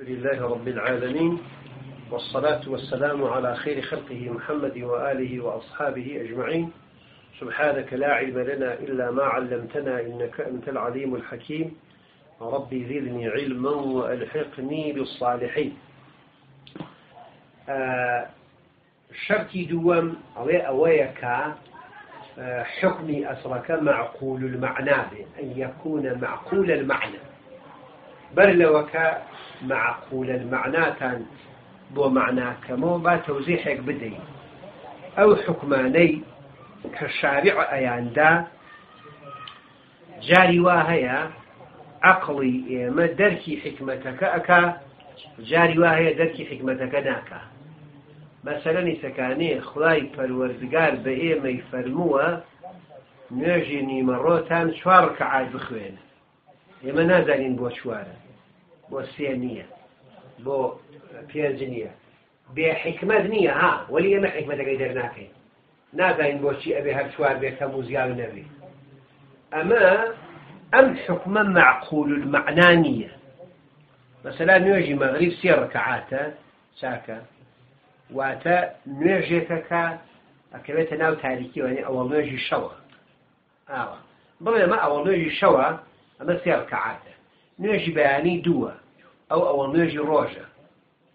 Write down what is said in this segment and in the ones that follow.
لله رب العالمين والصلاة والسلام على خير خلقه محمد وآله وأصحابه أجمعين. سبحانك لا علم لنا إلا ما علمتنا إنك أنت العليم الحكيم. ربي زدني علما وألحقني بالصالحين. شرطي دوام أوي أويكا آه حكمي أسرك معقول المعنى أن يكون معقول المعنى. بەر لەوەکە معقولە معناتان بۆ معناکەمەوە با تەوزیحێک بدەین. ئەو حکمانەی کە شارع ئەیاندا جاری وا هەیە عقڵی ئێمە دەرکی حکمتەکە ئەک جاری وا هەیە دەرکی حکمتەکە ناکە مەسەرنی سەکانەیە خڵای پەروەردگار بە ئێمەی فەرمووە نوێژی نیمەڕۆتان چوار کە عاد بخوێن. ئێمە نازانین بۆ چوارە. پێنج نییە بێ حکمت نییە ها وەلی ئێمە حکمەتەکەی دەرناکەین نازانین بۆچی ئەبێ هەر چوار بێت هەم و زیاو نەبێ ئەمە ئەم حکمە معقول المعنا نییە مثلا نوێژی مەغریب سێ ڕکعاتە چاکە واتە نوێژێکەکە ئەکەوێتە ناو تاریکی وانی ئەوە نوێژی شەوە ئاوە بڵێ ئەمە ئەوە نوێژی شەوە ئەمە سێ ڕکعاتە نوێژی بەیانی دووە ئەو ئەوە نوێژی ڕۆژە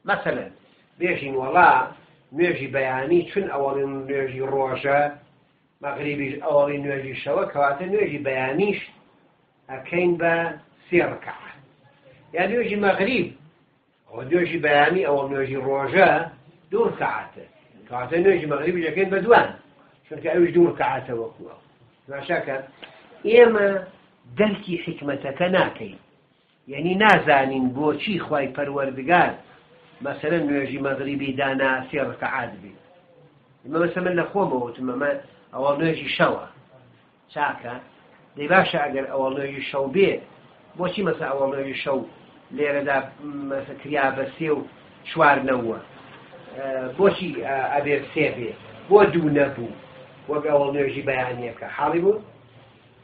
مەسەلەن بێژین وەڵا نوێژی بەیانی چون ئەوەڵی نوێژی ڕۆژە مەغریبیش ئەوەڵی نوێژی شەوە کەواتە نوێژی بەیانیش ئەکەین بە سێ ڕکعات یا نوێژی مەغریب ئەوە نوێژی بەیانی ئەوە نوێژی ڕۆژە دوور ساعتە کاتە نوێژی مەغریبی دەکەین بە دوان چونکە ئەوش دوور کەعاتە وەکووە ناشاکە ئێمە دەرکی حکمەتەکە ناکەین یعنی نازانین بۆچی خی پەروەردگار. مەسەرە نوێژی مەغریبی دانا سێ ڕکەعات بی. ئمە مەسە من لە خۆمەوتمەمە ئەوە نوێژی شەوە. چاکە؟ دەی باشە ئەگەر ئەوە نوێژی شەو بێ بۆچی مەسە ئەوە نوێژی شەو؟ لێرەدا کریا بە سێ و چوار نەوە بۆچی ئەبێ سێ بێ؟ بۆ دوو نەبوو. وەک ئەوە نوێژی بەیانیەکە. حاڵی بوو؟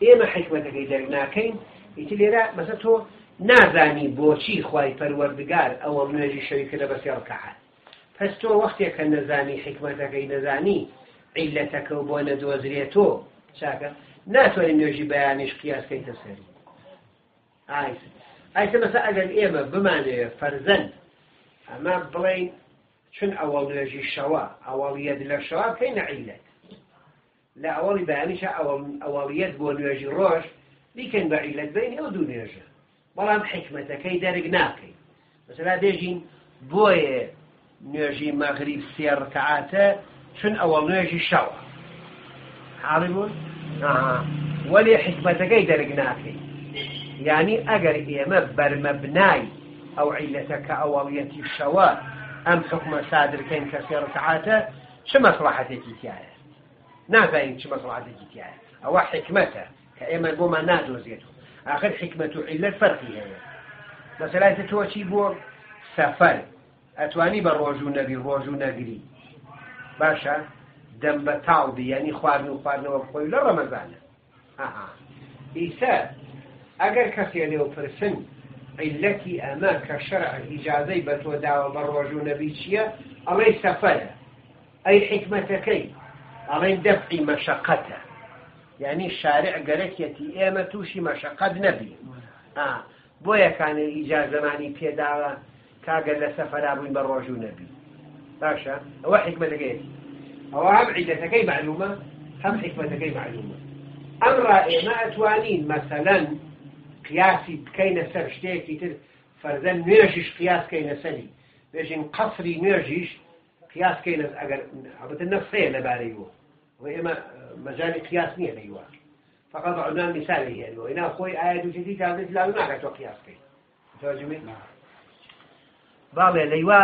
ئێمە حکمەتەکەی دەرناکەین. ئیتی لێرە مەسە تۆ نازانی بۆچی خی پەروەردگار ئەوە نوێژی شەوی کردە بە سێڕکەعات پس تۆ وەختێکە نەزانی حکمەتەکەی نەزانی عیلەتەکە و بۆ نەدۆزرێت تۆ چاکە؟ ناتوانین نوێژی بەیانیش قیاسکەیتە سەری ئایسە مەسە ئەگەر ئێمە بمانەیە فەرزەن ئەمە بڵین چون ئەوەڵ نوێژی شەوە ئەوەڵیەت لە شەوە بکەین نەعیلەت لە ئەوەڵی بەیانیشە ئەوەڵیەت بۆ نوێژی ڕۆژ بیکەین بە عیلەت بین ئەو دوو نوێژە. بەڵام حکمەتەکەی دەرگ ناکەین مثلا دێژین بۆیە نوێژی مەغریب سێڕکەعاتە چون ئەوەڵ نوێژی شەوە. حاڵی بوون؟ وەلی حکمەتەکەی دەرگ ناکەین یعنی ئەگەر ئێمە بەرمەبنای ئەو عیلەتەکە ئەوەڵیەتی شەوە ئەم حکومە سادرکەین کە سێ ڕکعاتە چه مەسلحەتێکی تایە؟ نازانین چه مەسلحەتێکی تایە. ئەوە حکمەتە کە ئێمە بۆمان نادۆزێت آخر حکمت و عیلەت فەرقی هەیە. مەسەلای تۆچی بۆ سەفەر. ئەتوانی بە ڕۆژ و نەبی ڕۆژ و نەگری. باشە؟ دەم بە تاڵبی ینی خواردن و خواردنەوە بخۆی لە ڕەمەزانە ئیسە ئەگەر کەسێ لێو پرسن عیلەتی ئەمە کە شەرع ئیجازەی بە تۆ داوە بە ڕۆژ یعنی شارع گەرەکێتی ئێمە تووشی مەشەقەت نەبی بۆ یەکانێ ئیجازەمانی پێداوە کاگەر لە سەفەرا بووین بە ڕۆژ و نەبی. باشە ئەوە حکمەتەکەیەتی ئەوە هەم عیلەتەکەی معلومە هەم حکمەتەکەی معلومە. ئەمڕا ئێمە ئەتوانین مەسەلەن قیاسی بکەینە سەر شتێکی تر فەرزەن نوێژیش قیاسکەینە سەری بێژین قەسری نوێژیش قیاسکەینە ئەگەر ئەبتە نەفسەیە لەبارەی بوو ئێمە قیاس نییە لەیوە فقط عنوان مثالی هێنەوە اینا خۆی ئایا دوجدی تاڵێت لا ناکاتەوە قیاسکەی باڵێ لەیوا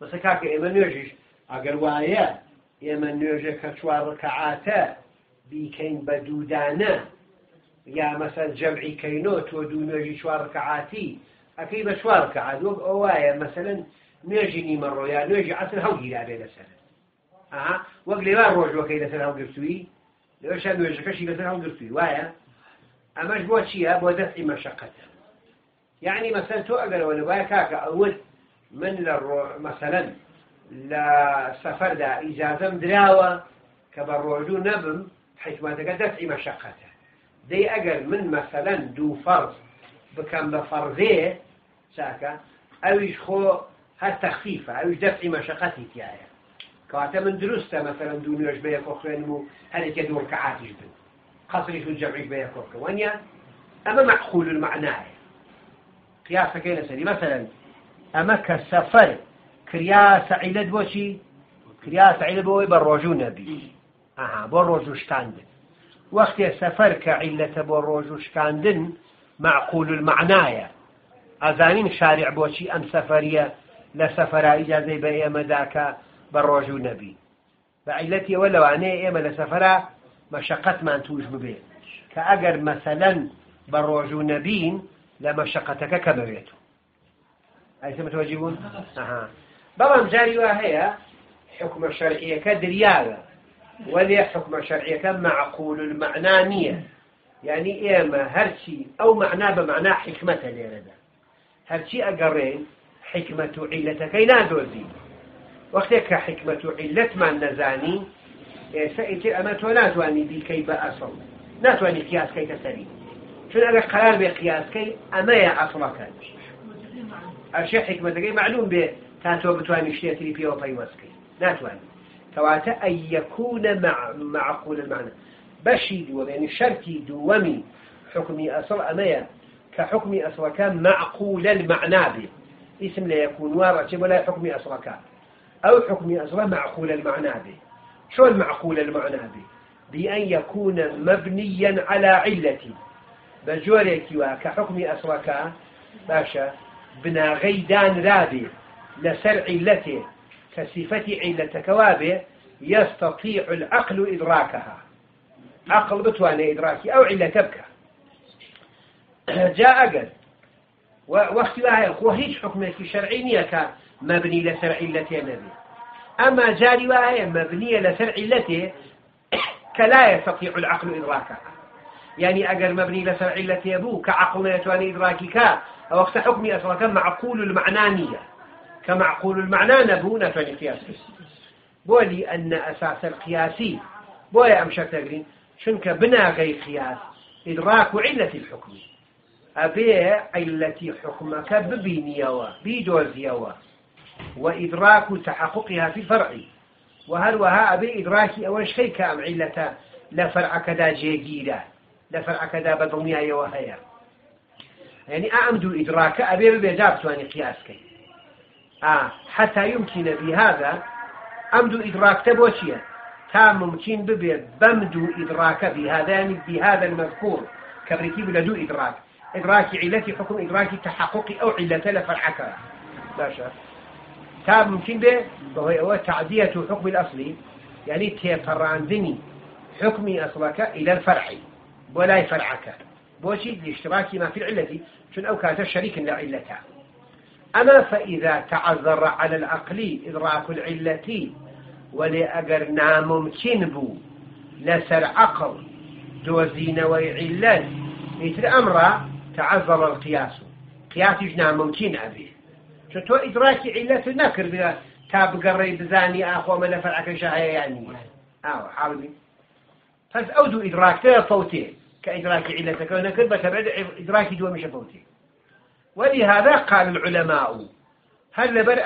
مەسە کاکە ئێمە نوێژیش ئەگەر وایە ئێمە نوێژە کە چوار ڕکەعاتە بیکەین بە دوودانە یا مەسەر جەمعی کەینۆ تۆ دوو نوێژی چوار ڕکەعاتی ئەەکەی بە چوار ڕکەعات وەک ئەو وایە مەسەرەن نوێژی نیمەڕۆ یا نوێژی عسر هەڵ گیرابێ لەسەر وەک لێوا ڕۆژوەکەی لەسەر هەڵگرتووی لەوەشان نوێژەکەشی لەسەر هەڵگرتووی وایە ئەمەش بۆ چییە بۆ دەستی مەشقەتە یعنی مەسەر تۆ ئەگەرەوە لە وایە کاکە ئەوت من لە مثلا لە سەفەردا ئیجازەم دراوە کە بە ڕۆژوو نەبم حکمەتەکە دەستی مەشقەتە دەی ئەگەر من مثلا بکەم بە فەرزێ چاکە ئەویش خۆ هەر تەخفیفە ئەوش دەستی مەشقەتی تایە کەواتە من دروستە مثلا دوو نوێژ بە یەکۆ خوێنم و هەرێکە دوو ڕکعاتیش بن. قصري في الجمع بيكوك وانيا أما معقول المعنى قياسة كينا سري مثلا أما كسفر كرياس عيلة بوشي كرياس عيلة بوي بالرجو نبي أها بالرجو شكاندن وقت سفر كعلة بالرجو شكاندن معقول المعنى أزانين شارع بوشي أم سفرية لسفر إجازة بالرجو نبي. بعيلتي ولا وعنيه إيما لسفرة مەشقەتمان توش ببێ کە ئەگەر مەسەلەن بە ڕۆژ و نەبین لە مەشقەتەکە کە ببێت ئەیسە متوەجی بوون بەڵام جاری وا هەیە حکومە شەرعیەکە دریاوە وەلێ حکومە شەرعیەکە معقول المعنا نییە یعنی ئێمە هەرچی ئەو معنا بە معنا حکمەتە لێرەدا هەرچی ئەگەڕێن حکمت و عیلەتەکەی نادۆزی وەختێک کە حکمت و عیلەتمان نەزانی ئێستا ئیتر ئەمە تۆ ناتوانانی بیکەی بە ئەسڵ ناتوانانی قیاسکەیتە سەری چون ئەگە قرار بێ قیاسکەی ئەمەیە ئەسڵەکە ئەشێ حکمەتەکەی معلوم بێ تا تۆ بتوانانی شتێتری پێوە پەیوەستکەی ناتوانانی کەواتە ئەن يكون مع معقول المعنى. بشي دو يعني شرطي دومي حكمي أصل أمية كحكمي أصل كان معقول المعنى به اسم لا يكون وارث ولا حكمي أصل كان. أو حكمي أصل معقول المعنى به. شلون معقول المعنى به؟ بأن يكون مبنيا على علة. بجورك كحكم أسرك باشا بنا غيدان رابي لسر علته كصفة علة كوابه يستطيع العقل إدراكها. عقل بتواني إدراكي أو علة تبكى. جاء قد وقت هو هيج حكمك شرعي مبني لسر علة نبي أما جاري وهي مبنية لسر علته كلا يستطيع العقل إدراكها. يعني أجر مبني لسر علته أبوه كعقل يتواني إدراكك. أو أقصى حكمي أصلا معقول المعنانية. كمعقول المعنى نبو نتواني قياس بولي أن أساس القياسي بويا أمشك تقرين شنك بنا غير قياس إدراك علة الحكم. أبي علة حكمك ببينيوا بيدوزيوا وإدراك تحققها في الفرع. وهل وها أبي إدراكي أول شيء كأم علة؟ لفرع كذا جيجيرة لفرع كذا بدنيا وهي يعني أعمد إدراك أبي بجاب تواني قياس كي. آه حتى يمكن بهذا أمد إدراك تبوشيا تا ممكن ببي بمد إدراك بهذا يعني بهذا المذكور. كبريتي لدو إدراك. إدراك علتي حكم إدراك تحققي أو علة لفرعك لا شك تا ممكن به وهو تعدية حكم الأصلي يعني تيفراندني حكمي أصلك إلى الفرع ولا فرعك بوشي لاشتراك ما في العلة شن أو كانت شريك لعلتها أما فإذا تعذر على العقل إدراك العلة ولأجر ممكن بو لسر عقل دوزين وعلة مثل أمر تعذر القياس. قياس ممكن أبيه چۆ تۆ ئیدراکی عیلەت نەکردە تا بگەڕێی بزانی ئاخۆمە لە فەرعەکەش هەیە یانی ئاوە حاڵی پس ئەو دوو ئیدراکتەیە فەوتێ کە ئیدراکی عیلەتەکە نەکرد بە تەبعید ئیدراکی دووەمیشە فەوتێ ولهذا قال العلماء هل لبر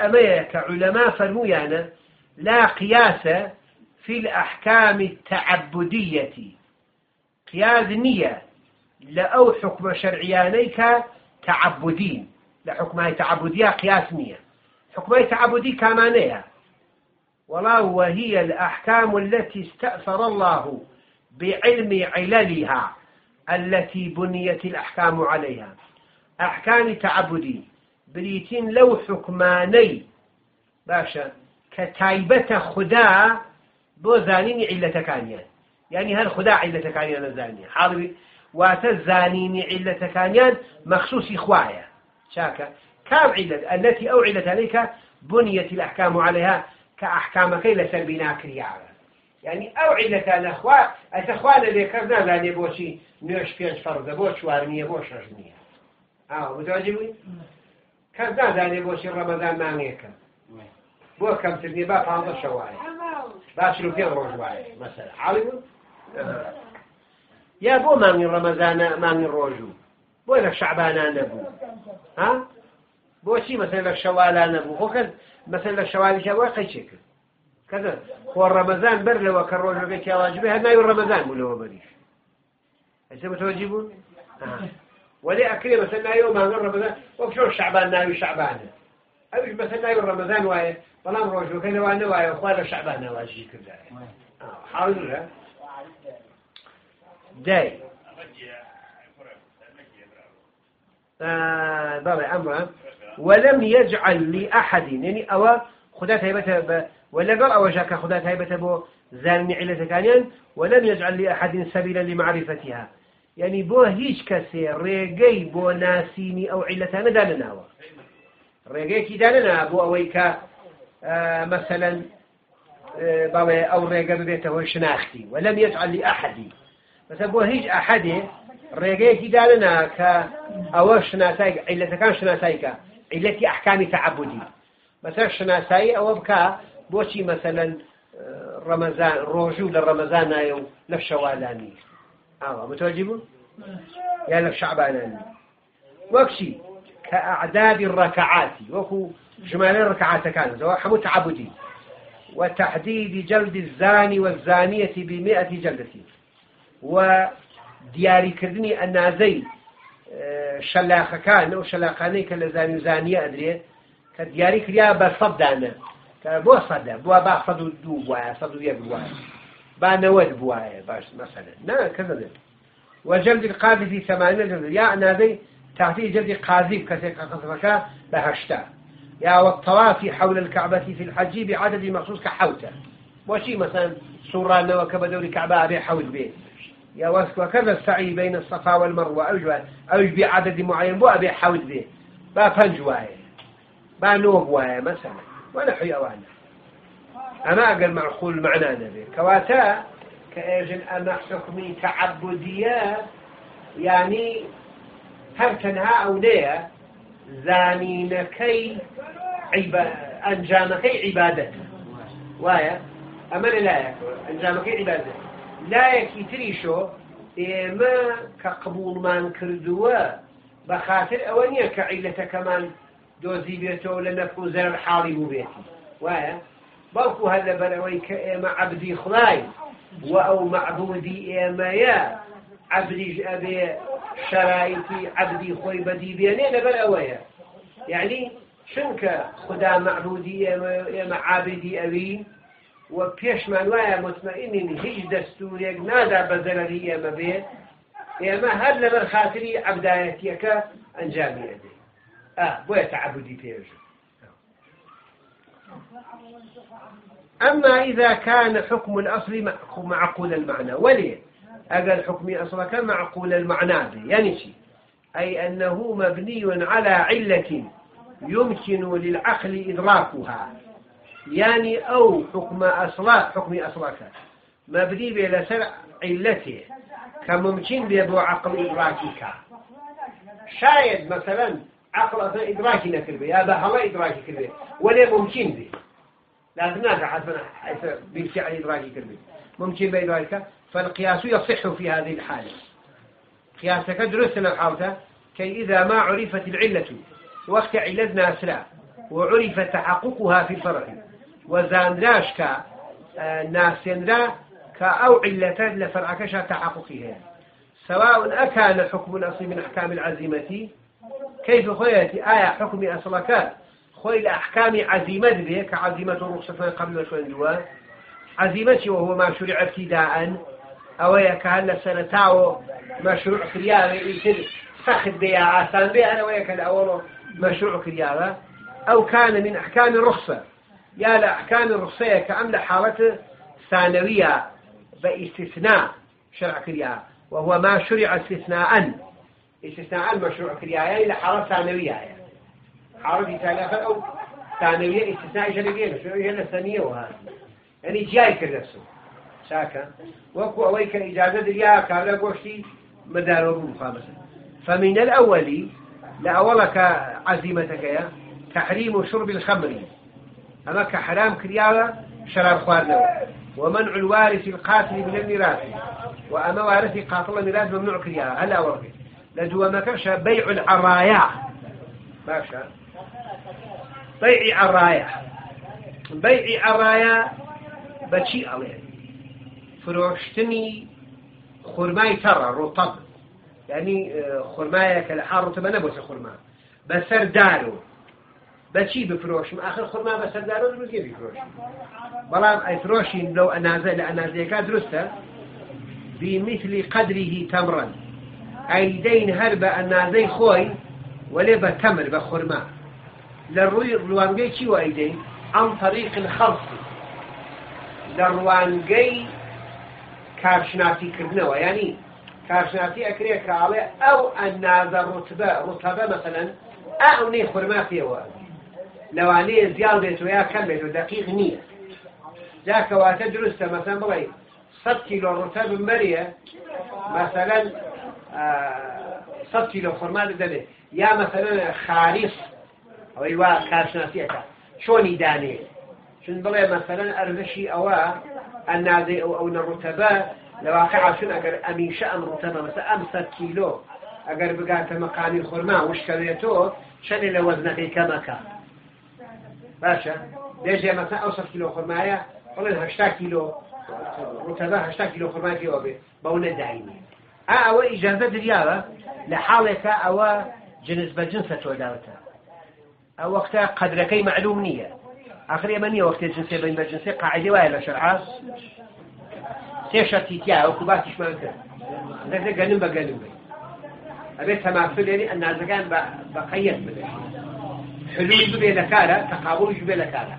كعلماء فرمويانا لا قياس في الأحكام التعبدية قياس نية لأو حكم شرعيانيك تعبدين لحكمها تعبدية قياس نية حكمها تعبدي كمانية ولا وهي الأحكام التي استأثر الله بعلم عللها التي بنيت الأحكام عليها. أحكام تعبدي بريتين لو حكماني باشا كتايبة خدا بو زانين علة كانيان يعني هل خدا علة كانيان زانية حاضر واتزانين علة كانيان مخصوص إخوايا شاكا كام علة التي أو علة ذلك بنيت الأحكام عليها كأحكام كي لسر بنا كريعة يعني أو علة الأخوة الأخوة اللي كرنا لاني بوشي نوش بيش فرض بوش وارمية بوش رجمية آه متوجبي كرنا لاني بوشي رمضان ما ميكا بو كم ترني با فانض شواري باشر وفين روج واري مثلا عالم يا بو ماني رمضان ماني روجو بۆی لە شعبانان نەبوو؟ ها؟ بۆچی مەسەر لە شەوالان نەبوو؟ خۆ کەس مەسەر لە شەوالی شەوە قەیچێ کرد؟ کەدە خۆ ڕەمەزان بەر لەوە کە ڕۆژەکە کیاواجبێ هەر ناوی ڕەمەزان بوو لەوە بەریش. ئەسە بەتەوەجی بوون؟ ولي أكري مثلا يوم ما رمضان وكشور شعبان ناوي شعبان أبيش مثلا ناوي رمضان واي بلام روج وكذا وأنا واي وخوال شعبان نواجي كذا حاول له آه بابا أمره ولم يجعل لأحد يعني أو خدات هيبته ولا قال أو جاك خدات هيبته بو زالني علة كانيان ولم يجعل لأحد سبيلا لمعرفتها. یعنی بۆ هیچ کەسێ ڕێگەی بۆ ناسینی ئەو عیلەتانە دانەناوە ڕێگەیەکی دانەنا بۆ ئەوەی کە مەسەەن باڵێ ئەو ڕێگە ببێتەوە شناختی وەلم يجعل لأحدی مثلا بۆ هیچ ئەحدێ ڕێگەیەکی دانەنا کە ئەوە شناسای عیلەتەکان شناساییکە عیلەتی ئەحکامی تعبودی. مثلا شناسایی ئەوە بکە بۆچی مەسەەن ڕەمەزان ڕۆژوو لە ڕەمەزان نایە و لە شەوالانی آه متوجب يا لك شعبان وكشي كأعداد الركعات وكو جمال الركعات كان سواء حمو تعبدي وتحديد جلد الزاني والزانية بمئة جلدة. ودياري كردني النازي شلاخ كان أو شلاخاني كلا زاني وزانية أدري كدياري كريا بصد دانا بو صد بو با صد دو بوايا صد يك بوايا با نود بوايا باش مثلا نا كذا وجلد القاذف ثمانين جلد يا نادي تحتي جلد قاذف كسيك قصفك بهشتا يا والطواف حول الكعبة في الحج بعدد مخصوص كحوته وشي مثلا سوران وكبدور كعبة أبي حول بيه يا وكذا السعي بين الصفا والمروة. أو أو بعدد معين بو أبي حول به. با فنج وايه با نوب وايه مثلا. ونحو أوانا أما أقل معقول معنى نبي. كواتا كأجن أما حكمي تعبدية يعني هل تنها أو ليه زانينكي عبا أنجامكي عبادته وايا أما لا أنجامكي عبادته لا يكي تريشو إما كقبول من كردوا بخاطر أوانيا كعلة كمان دوزي بيته لنفو زر الحالي بيتي وايا بەڵکو هەر لە بەرەوەی کە ئێمە عبدی خڵای و ئەو معبودی ئێمەیە عبدیش ئەبێ شرایطی عبدی خۆی بەدی بێنێ لەبەر ئەوەیە. یعنی چونکە خدا معبودی ئێمە عابدی ئەوی و پێشمان وایە مطمئنین هیچ دەستورێک نادا بە زەرری ئێمە بێ. ئێمە هەر لەبەر خااتری عبدایەتیەکە ئەدێ. بۆیە تعبودی پێژن أما إذا كان حكم الأصل معقول المعنى. وليه أقل حكم أصلك معقول المعنى يعني شيء أي أنه مبني على علة يمكن للعقل إدراكها. يعني أو حكم أصلا حكم أصلك مبني بلا سرع علته. كممكن بيبو عقل إدراكك. شايد مثلا عقل إدراكي نكربه يا بهلا إدراكي كربه. ولا ممكن به لازم نافع بالفعل إدراكي كلمة ممكن بإدراكك فالقياس يصح في هذه الحالة. قياسك درسنا الحالة كي إذا ما عرفت العلة وقت علتنا أسرع وعرف تحققها في الفرع. وزاندراش كا آه، ناسينرا كأو علة لفرعكش تحققها سواء أكان حكم الأصل من أحكام العزيمة كيف خياتي آية حكم أصلك. لە عزیمەت بێ کە عزیمەت و ڕوخسەفان قبل خوێندووە عزیمەتی وهو ماشوری ابتداء ئەوەیە کە هەر لە سەرتاوە مەشروع کریاوێ ئیتر سەخت بێ یا ئاسان بێ هەرەوەیە کە لە ئەوڵ مەشروع کریاوە ئەو كان من أحكام الرخصة. يا لأحكام الرخصة كأم لحالة ثانوية بإستثناء شرع كريا. وهو ما شرع استثناء استثناء مشروع كريا يعني لحالة ثانوية. يعني عربي تالاخر أو ثانوية استثناء جلبية شو هي الثانية وهذا يعني جاي كرسو ساكا وكو أويك إجازة دريا كابلا قوشتي مدار وبو خامسا فمن الأول لأولك عزيمتك يا تحريم شرب الخمر. أما كحرام كرياوة شراب خوارنو ومنع الوارث القاتل من الميراث. وأما وارث قاتل الميراث ممنوع كرياوة. هلا ورقي لدو مكرش بيع العرايا. باشا بيع عرايا بيع عرايا بشي عليه فروشتني خرماي ترى رطب يعني آه، خرمايا كالحار رطب نبوس خرما. بسر دارو بچی بفرۆشم؟ آخر خۆما بەسەردارۆ دروستێ بفرۆشم بەڵام ئەیفرۆشین لەو ئەنازە لە ئەنازەکە دروستە بمثل قدره تمرا ئەیدەین هەر بە ئەنازەی خۆی وەلێ بە تەمر بە خورما لە ڕووی ڕوانگەی چی و ئەیدەین ئەم طریق الخەڵق لە ڕوانگەی کارشناسیکردنەوە ینی کارشناسی ئەکرێ کاڵێ ئەو ئەنازە ڕوتبە ڕوتەبە مەسەن ئەو نەی خورما پێوە. لەوانەیە زیاو بێتەوە یا کەم بێت و دقیق نییە. جا کەواتە دروستە مەسەن بڵێ سەد کیلۆ ڕوتە بمەریە مەسەرەن سەد کیلۆ خورما دەبێت یا مەسەرەن خاریس ئەوەی وا کارشناسیەکە چۆنی دانێ؟ چون بڵێ مەسەرەن ئەرزشی ئەوە ئەنازەی ئەو ئەو نەڕوتەبە لەواقع چون ئەگەر ئەمیشە ئەم ڕوتەبە مەسە ئەم سەد کیلۆ ئەگەر بگاتە مەقامی خورما وشکەوێتەوە شەنێ لە وەزنەکەی کەمەکە؟ باشە دێژێ مەسا ئەو سەد کیلۆ خورمایە بڵێن هەشتا کیلۆ ڕوتەبە هەشتا کیلۆ خورماکیەوە بێ بەو نەداینی ئا ئەوە ئیجازە دریاوە لە حاڵێکە ئەوە جنس بە جنسە تۆداوتە ئەو وەختە قدرەکەی معلوم نییە آخر ئێمە نییە وەختی جنسێ بین بە جنسێ قاعدی وایە لە شەرعاس سێ شەرتی تیا وەکو باسیشمان کرد دەکرێ گەنم بە گەنم بێت ئەبێت تەماسل لێنی ئەنازەکان بە قەیەت بدەێت حلول بێ لە کارە تەقابڵش بێ لە کارە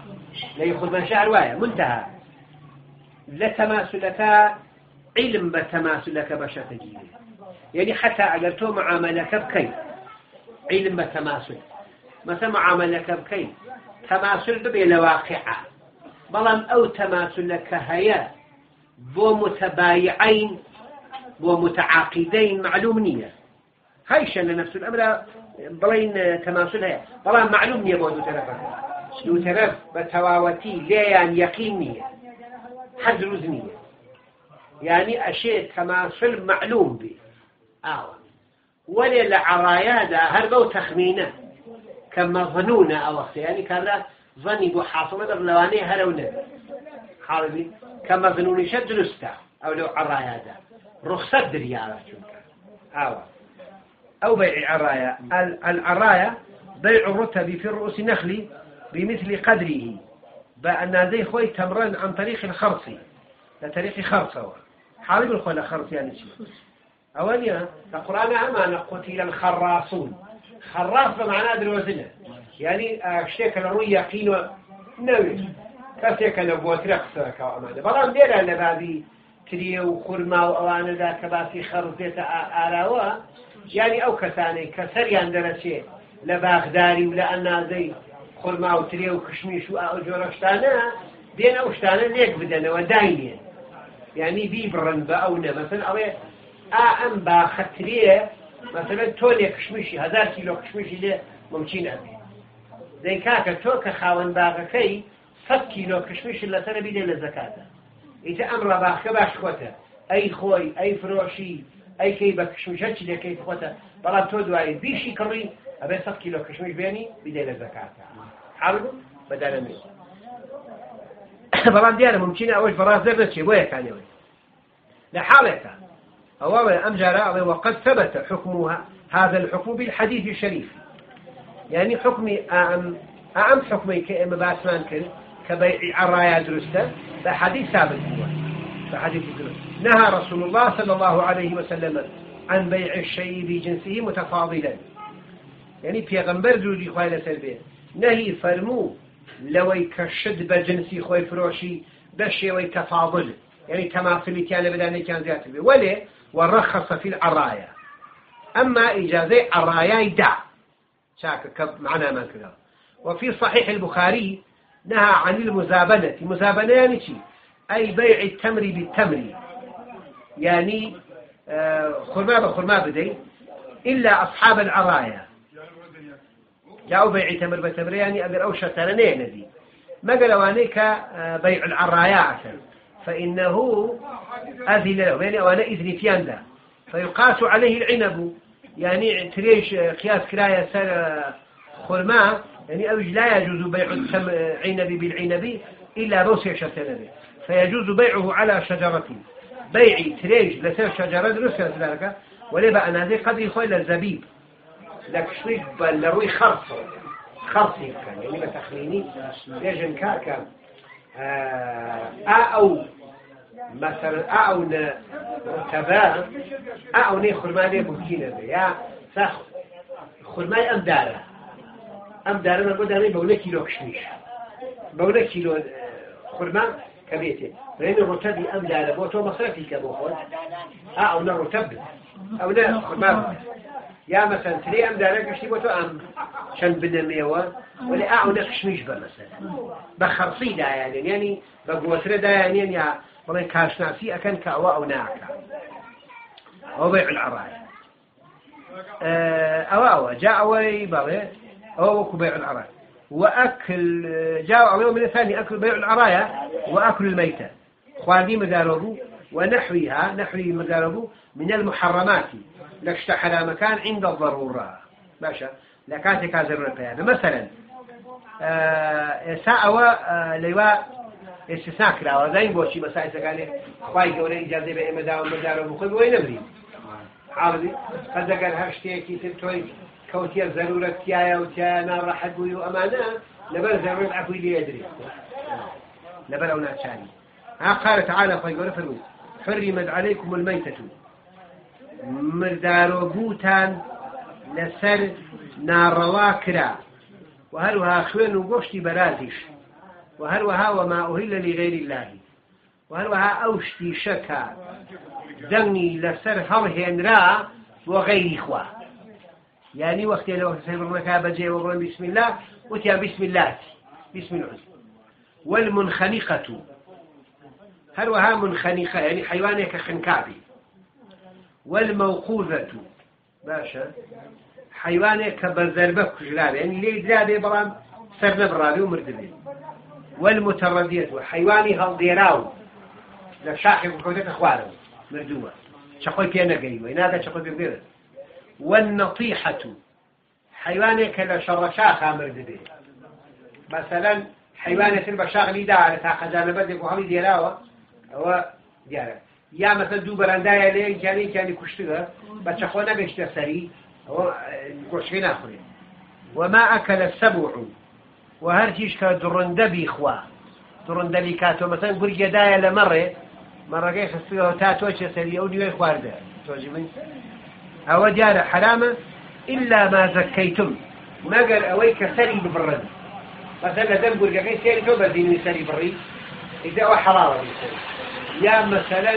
لە خودمەشار وایە منتها لە تەماسلەکە علم بە تەماسلەکە بەشەتەگیری يعني حتى تو معاملك بكي. علم بتماسل. مثلا معاملك بكي. تماسل ببي لواقعة. بلام أو تماسل لك هيا. بو متبايعين بو متعاقدين معلوم نية. هايشا لنفس الأمر. بڵین تەماسل هەیە بەڵام معلوم تەرەفە دوو تەرەف بە تەواوەتی لێیان یەقین نییە. حەز روز یعنی ئەشێ تەماسل معلوم بێ. ئاوە. وەلێ لە عڕایادا هەر بەو تەخمینە کە مەظنونە ئەوەختە ینی کاردا ظنی بۆ حاصڵە دەر لەوانەیە هەرو نە حاڵبی کە مەظنونیشە دروستە ئەو لەو عڕایادا. ڕخسەت دریاوە چونکە. ئاوە. أو بيع العراية العراية بيع الرتب في رؤوس نخل بمثل قدره. بأن ذي خوي تمرن عن طريق الخرص. لطريق خرصة حالي بالخوي خرص يعني شيء أوليا القرآن أمانة قتل الخراصون. خراص بمعنى دروزنة يعني اشتيك لروي يقين نوي. كسيك لبوت رقصة كأمانة بلان ديرا لبابي تريو خرما وأوانا ذا كباسي خرص ديتا آراوا ژیانی ئەو کەسانەی کە سەریان دەرەچێ لە باغداری و لە ئەنازەی خۆرما و ترێ و کشمیش و ئەو جۆرەشتانە دێن ئەو شتانە لێک بدەنەوە داینێ یعنی بی بڕن بە ئەو نە مەسن ئەوێ ئا ئەم باخەترێ مەسەن تۆ لێ کشمیشی هزار کیلۆ کشمیشی لێ ممچین ئەبێ. دەی کاکە تۆ کە خاوەن باغەکەی سەد کیلۆ کشمیشی لەسەر بیدێ لە زەکاتە. ئیتە ئەم ڕەباخە باش خۆتە. ئەی خۆی ئەی فرۆشی ئەیکەی بە کشمیشە چی دەکەیت خۆتە بەڵام تۆ دوایی بیشی کڕی ئەبێ سە کیلۆ کشمیش بێنی بیدێ لە زەکاتە حاڵ بەدارەمێ بەڵام دیارە ممکنە ئەوەش بەڕاست دەرنەچێ بۆ یەکانەوەی لە حاڵێکە أولا أم جراء وقد ثبت حكمها هذا الحكم بالحديث الشريف. يعني حكمي أم أم حكمي كأم باسمان كن كبيع عرايا درسته بحديث ثابت هو. بحديث درسته. نهى رسول الله صلى الله عليه وسلم عن بيع الشيء بجنسه متفاضلا. يعني في غنبر خواه لسر نهي فرمو لوي كشد بجنسي خوي فروشي بشي تفاضل. يعني تماثلي كان بداني كان زيادة بي ولي ورخص في العرايا أما إجازة عرايا دا. شاك معنا ما كذا وفي صحيح البخاري نهى عن المزابنة. المزابنة يعني شيء أي بيع التمر بالتمر. يعني آه، خرما بخرما بدي إلا أصحاب العرايا جاءوا بيع تمر بتمر يعني أقر أو شترنين ندي ما قال وانيك آه، بيع العرايات فإنه أذن له يعني وأنا إذن فيان فيقاس عليه العنب. يعني تريش قياس كراية سنة خرماء. يعني أوج لا يجوز بيع العنب بالعنب إلا روسيا شتنبي. فيجوز بيعه على شجرة. بيع تريج لسير شجرة روسيا ذلك ولبا أنا هذه قد يخوي للزبيب لك شوي بل خرص. خرصي كان يعني بتخميني يجن كاكا آه أو مثلا أو تبا أو ني خرماني بوكينة يا سخ خرماني أم دارة. أم دارة ما قد أنا بقول كيلو كشميش. بقول كيلو خرمان كبيتي لأن الرتب أم دارة بوتو مصرفي كبوخون أو نرتب أو لا خرمان يا مثلا تري أم دارة كشتي بوتو أم شن بنميوه ولا أعو نقشميش بمثلا بخرصي دا يعني يعني بقوة دا يعني يعني بڵێ کاشناسی ئەەکەن کە ئەوە ئەو ناکە ئەو بێ العڕایە ئەوە ئەوە جا ئەوەی بەڵێ ئەوە وەکو بيع العراية وأكل جاء أو من الثاني أكل بيع العراية وأكل الميتة. خواردي مداربو ونحوها نحوي مداربو من المحرمات. لاشتحل مكان عند الضرورة. باشا لكانت كازر مثلا آه ساعة آه لواء استثناء زین بۆچی بەسایسەکانی خی گەورە ئیجازێ بە ئێمە داوە بەدارە بخۆی بۆی نەبرین حاڵی قەزەگەر هەر شتێکی تر تۆی کەوتە ضرورەت تایە و تیا ناڕەحەت بووی و ئەمانە لەبەر ضرورت عفوی لێدرێت لەبەر ئەو ناچانی ها قال تعالى گەورە فرمووی حرمت عليكم الميتة. مردارۆ بوتان لەسەر ناڕەوا کرا و هەروها خوێن و گۆشتی بەرازیش وهروها وما أهل لغير الله. وهروها أوشتي شكا. دمني لسر هنرا وغير إخوة يعني وقت لو سيب المكابة جاي وقال بسم الله وتيا بسم الله بسم الله. والمنخنقة. هروها منخنقة؟ يعني حيوانك خنكابي. والموقوذة. باشا. حيوانك بزربك جلابي يعني ليه جلابي برام سرنا برابي ومردبي والمتردية. حيواني هالديراو لشاحي وكوتك أخوانه مردومة. شقوي بيانا قريبا إناذا شقوي بيبيرا والنطيحة حيواني كلا شرشاخة مردبه مثلا حيواني سلبا شاغلي دا على تاخذان بدك وهمي ديراوة هو ديارة يا مثلا دو براندايا ليه كاني كاني كشتها بتشخونا بيشتا سري هو كشتين آخرين. وما أكل السبع. و هەرچیش کە درڕندە بیخوا درڕندە بیکاتەوە مەسەن گورگێدایە لە مەڕێ مەڕەکەی خستەوە تا تۆچە سەری ئەو دوێ خواردە تۆژی من ئەوە دیارە حرامە إلا ما زكيتم. مەگەر ئەوەی کە سەری ببڕن مثلا لە دەم گورگەکەی سێری تۆ بەدینی سەری بڕی ئیدا ئەوە حەڵاوە یا مثلا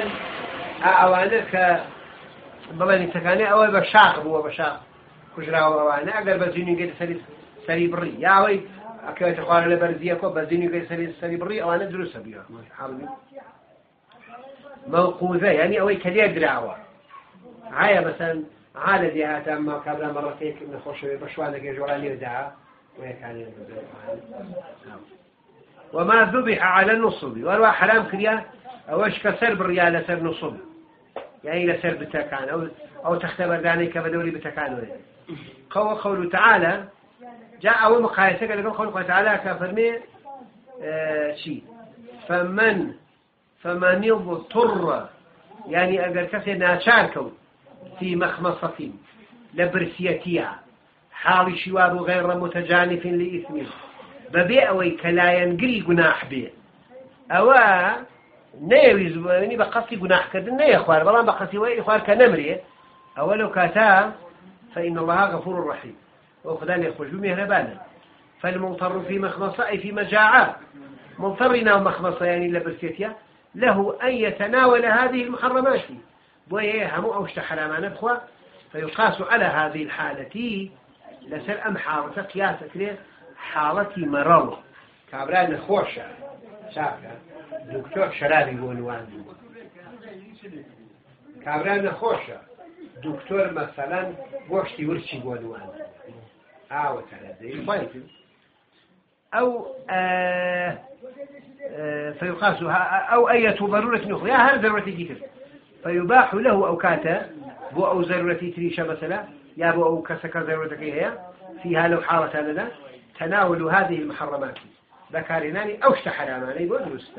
ئەوانە کە بڵێنی تەکانێ ئەوەی بە شاق بووە بە شاق. ئەوانە ئەگەر بەزیینی گەری سەری سەری بڕی یاوەی ئەکەوێتە خوارە لە بەرزیەکە بەزینی گەی سەری سەری بڕی ئەوانە دروستە بیا موقوذە ینی ئەوەی کە لێ دراوە هاە بەسەن عادە دی هاتە ما کابرا مەڕەتێک نەخۆشەوێ بە شوانەگە ژۆران لێدا وما ذبح على النصب. وروى حرام كريا. أوش كسر بريا لسر نصب. يعني لسر بتكان. أو أو تختبر ذلك بدوري بتكان. قول قوله تعالى جاء أول مقايسة قال لكم خلق تعالى كفرمي آه شيء فمن فمن اضطر يعني أجر كسي ناشاركو في مخمصة لبرسيتيا حال شواب غير متجانف لإثمه. أوي كلا ينقري قناح به أو نيوي زباني بقصي قناح كدن نيا خوار بلان بقصي وي خوار أولو كاتا فإن الله غفور رحيم. وخذان يخرج بمهربانا فالمضطر في مخمصة أي في مجاعة. مضطرنا ومخمصة يعني لبرسيتيا. له أن يتناول هذه المحرمات. وهي هم أوشت حراما نبخوا فيقاس على هذه الحالة لسر أم حالة قياسة كده حالة مرض. كابران خوشة شافة دكتور شرابي بونوان كابران خوشة. دكتور مثلا ورشي بونوان آوة على طيب. أو آه آه فيقاس أو أي ضرورة أخرى هذا ضرورة ذكر فيباح له أو كاتا بو أو ضرورة تريشة مثلا يا بو أو كسك ضرورتك هي فيها لو حارة لنا تناول هذه المحرمات. ذكرناني أو اشتحراماني بودرست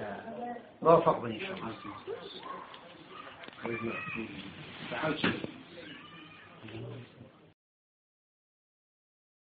موفق بني شاء الله.